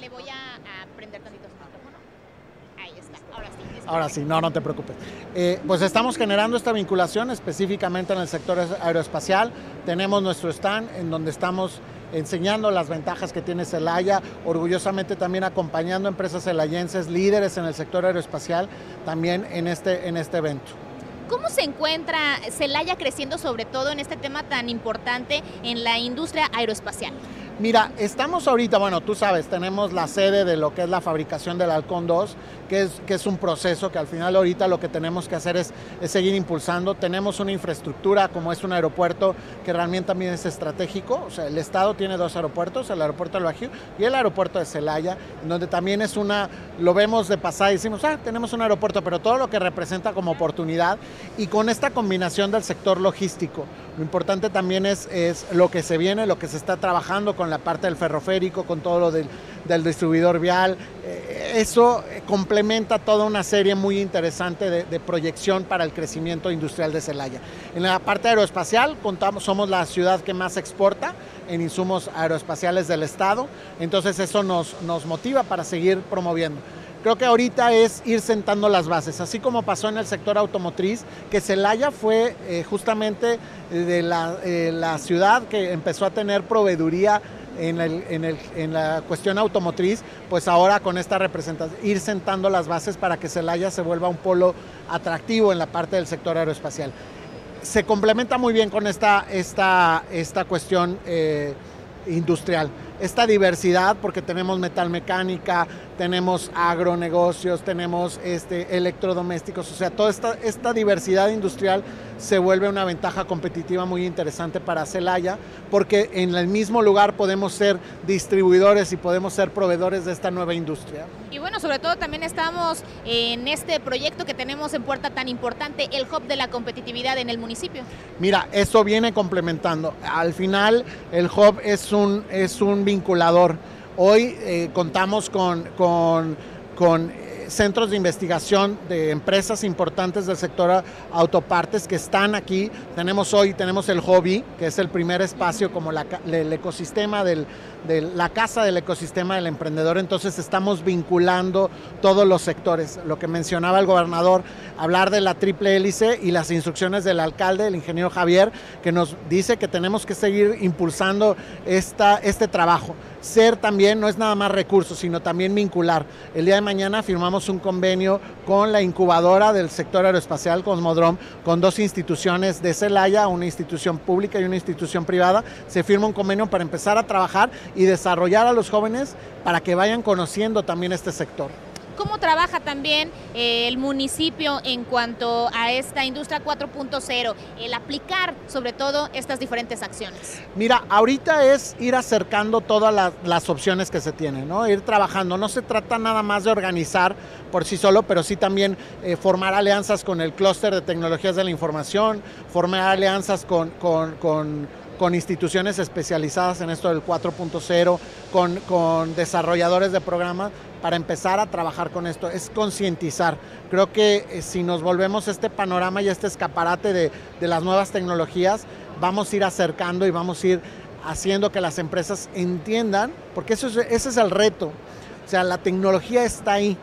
Le voy a, a prender tantito su micrófono. Ahí está, ahora sí. Ahora sí, no, no te preocupes. Eh, pues estamos generando esta vinculación específicamente en el sector aeroespacial. Tenemos nuestro stand en donde estamos enseñando las ventajas que tiene Celaya, orgullosamente también acompañando empresas celayenses, líderes en el sector aeroespacial, también en este, en este evento. ¿Cómo se encuentra Celaya creciendo sobre todo en este tema tan importante en la industria aeroespacial? Mira, estamos ahorita, bueno, tú sabes, tenemos la sede de lo que es la fabricación del Halcón 2, que es, que es un proceso que al final ahorita lo que tenemos que hacer es, seguir impulsando. Tenemos una infraestructura como es un aeropuerto que realmente también es estratégico. O sea, el Estado tiene dos aeropuertos, el aeropuerto del Bajío y el aeropuerto de Celaya, donde también es una, lo vemos de pasada y decimos, ah, tenemos un aeropuerto, pero todo lo que representa como oportunidad y con esta combinación del sector logístico. Lo importante también es, es lo que se viene, lo que se está trabajando con la parte del ferroférico, con todo lo del, del distribuidor vial. Eh, eso complementa toda una serie muy interesante de, de, proyección para el crecimiento industrial de Celaya. En la parte aeroespacial contamos, somos la ciudad que más exporta en insumos aeroespaciales del Estado, entonces eso nos, nos motiva para seguir promoviendo. Creo que ahorita es ir sentando las bases, así como pasó en el sector automotriz, que Celaya fue eh, justamente de la, eh, la, ciudad que empezó a tener proveeduría en, la cuestión automotriz, pues ahora con esta representación, ir sentando las bases para que Celaya se vuelva un polo atractivo en la parte del sector aeroespacial. Se complementa muy bien con esta, esta, esta cuestión eh, industrial esta diversidad, porque tenemos metalmecánica, tenemos agronegocios, tenemos este, electrodomésticos, o sea, toda esta, esta diversidad industrial se vuelve una ventaja competitiva muy interesante para Celaya, porque en el mismo lugar podemos ser distribuidores y podemos ser proveedores de esta nueva industria. Y bueno, sobre todo también estamos en este proyecto que tenemos en puerta tan importante, el Hub de la competitividad en el municipio. Mira, eso viene complementando. Al final, el Hub es un, es un vinculador. Hoy eh, contamos con, con, con centros de investigación de empresas importantes del sector autopartes que están aquí. Tenemos hoy, tenemos el Hobby, que es el primer espacio como el ecosistema del, de la casa del ecosistema del emprendedor, entonces estamos vinculando todos los sectores. Lo que mencionaba el gobernador, hablar de la triple hélice y las instrucciones del alcalde, el ingeniero Javier, que nos dice que tenemos que seguir impulsando esta, este trabajo. Ser también no es nada más recursos, sino también vincular. El día de mañana firmamos un convenio con la incubadora del sector aeroespacial, Cosmodrom, con dos instituciones de Celaya, una institución pública y una institución privada. Se firma un convenio para empezar a trabajar y desarrollar a los jóvenes para que vayan conociendo también este sector. ¿Cómo trabaja también eh, el municipio en cuanto a esta industria 4.0, el aplicar sobre todo estas diferentes acciones? Mira, ahorita es ir acercando todas las, opciones que se tienen, ¿no? ir trabajando. No se trata nada más de organizar por sí solo, pero sí también eh, formar alianzas con el clúster de tecnologías de la información, formar alianzas con, con, con con instituciones especializadas en esto del 4.0, con, con, desarrolladores de programas, para empezar a trabajar con esto. Es concientizar. Creo que eh, si nos volvemos este panorama y este escaparate de, de las nuevas tecnologías, vamos a ir acercando y vamos a ir haciendo que las empresas entiendan, porque eso es, ese es el reto. O sea, la tecnología está ahí.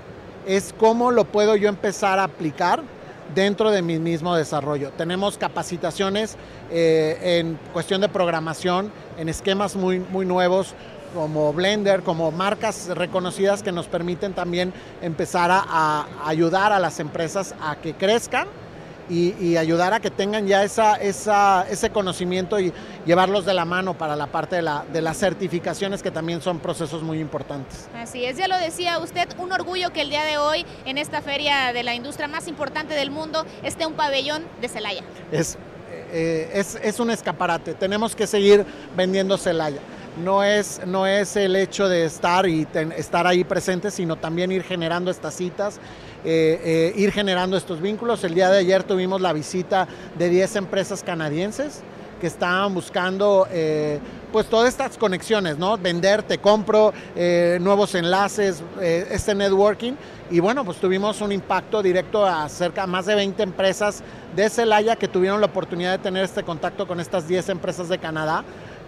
Es cómo lo puedo yo empezar a aplicar dentro de mi mismo desarrollo. Tenemos capacitaciones eh, en cuestión de programación, en esquemas muy, muy nuevos como Blender, como marcas reconocidas que nos permiten también empezar a, a ayudar a las empresas a que crezcan y, y, ayudar a que tengan ya esa, esa, ese conocimiento y llevarlos de la mano para la parte de, la, de las certificaciones que también son procesos muy importantes. Así es, ya lo decía usted, un orgullo que el día de hoy en esta feria de la industria más importante del mundo esté un pabellón de Celaya. Es, eh, es, es un escaparate, tenemos que seguir vendiendo Celaya no es, no es el hecho de estar y ten, estar ahí presente, sino también ir generando estas citas, eh, eh, ir generando estos vínculos. El día de ayer tuvimos la visita de 10 empresas canadienses que estaban buscando eh, pues todas estas conexiones, ¿no? Vender, te compro, nuevos enlaces, este networking. Y bueno, pues tuvimos un impacto directo a cerca más de 20 empresas de Celaya que tuvieron la oportunidad de tener este contacto con estas 10 empresas de Canadá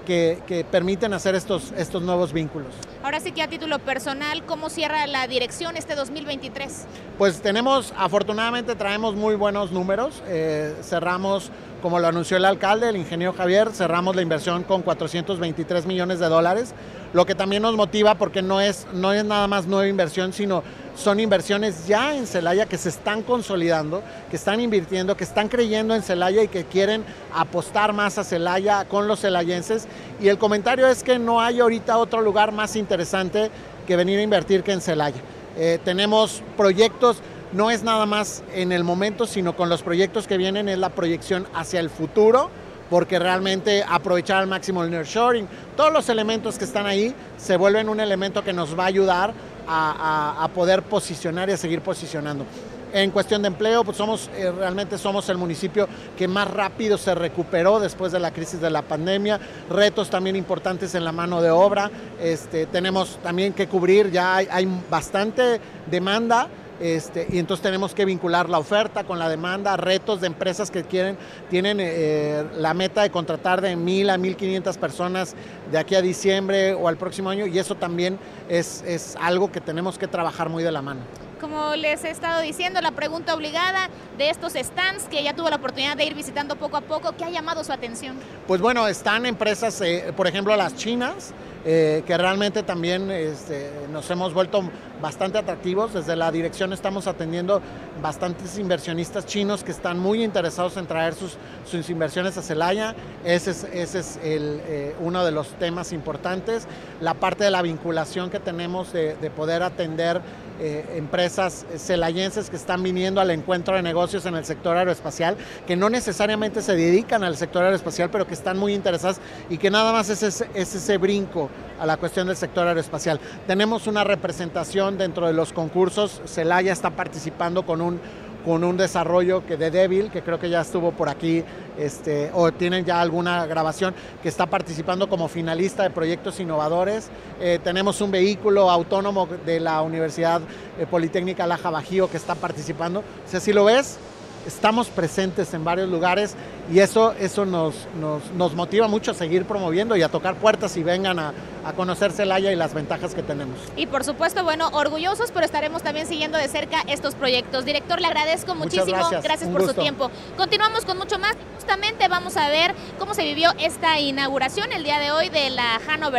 que, que, permiten hacer estos, estos nuevos vínculos. Ahora sí que a título personal, ¿cómo cierra la dirección este 2023? Pues tenemos, afortunadamente traemos muy buenos números, eh, cerramos como lo anunció el alcalde, el ingeniero Javier, cerramos la inversión con 423 millones de dólares, lo que también nos motiva porque no es, no es nada más nueva inversión, sino son inversiones ya en Celaya que se están consolidando, que están invirtiendo, que están creyendo en Celaya y que quieren apostar más a Celaya con los celayenses. Y el comentario es que no hay ahorita otro lugar más interesante que venir a invertir que en Celaya. Eh, tenemos proyectos no es nada más en el momento, sino con los proyectos que vienen es la proyección hacia el futuro, porque realmente aprovechar al máximo el nearshoring, todos los elementos que están ahí se vuelven un elemento que nos va a ayudar a, poder posicionar y a seguir posicionando. En cuestión de empleo, pues somos eh, realmente somos el municipio que más rápido se recuperó después de la crisis de la pandemia. Retos también importantes en la mano de obra. Este, tenemos también que cubrir, ya hay bastante demanda este, y entonces tenemos que vincular la oferta con la demanda, retos de empresas que quieren, tienen eh, la meta de contratar de mil a mil quinientas personas de aquí a diciembre o al próximo año y eso también es, es algo que tenemos que trabajar muy de la mano como les he estado diciendo, la pregunta obligada de estos stands que ya tuvo la oportunidad de ir visitando poco a poco, ¿qué ha llamado su atención? Pues bueno, están empresas, eh, por ejemplo, las chinas, eh, que realmente también este, nos hemos vuelto bastante atractivos. Desde la dirección estamos atendiendo bastantes inversionistas chinos que están muy interesados en traer sus, sus inversiones a Celaya. Ese es, ese es el, eh, uno de los temas importantes. La parte de la vinculación que tenemos de, de poder atender eh, empresas celayenses que están viniendo al encuentro de negocios en el sector aeroespacial, que no necesariamente se dedican al sector aeroespacial, pero que están muy interesadas y que nada más es ese, es ese brinco a la cuestión del sector aeroespacial. Tenemos una representación dentro de los concursos, Celaya está participando con un con un desarrollo que de Devil, que creo que ya estuvo por aquí, este, o tienen ya alguna grabación, que está participando como finalista de proyectos innovadores. Eh, tenemos un vehículo autónomo de la Universidad eh, Politécnica Laja Bajío que está participando. O sea, si lo ves, estamos presentes en varios lugares y eso, eso nos, nos, nos, motiva mucho a seguir promoviendo y a tocar puertas y vengan a, a conocer Celaya y las ventajas que tenemos. Y por supuesto, bueno, orgullosos, pero estaremos también siguiendo de cerca estos proyectos. Director, le agradezco muchísimo, gracias, por gusto. su tiempo. Continuamos con mucho más. Justamente vamos a ver cómo se vivió esta inauguración el día de hoy de la Hanover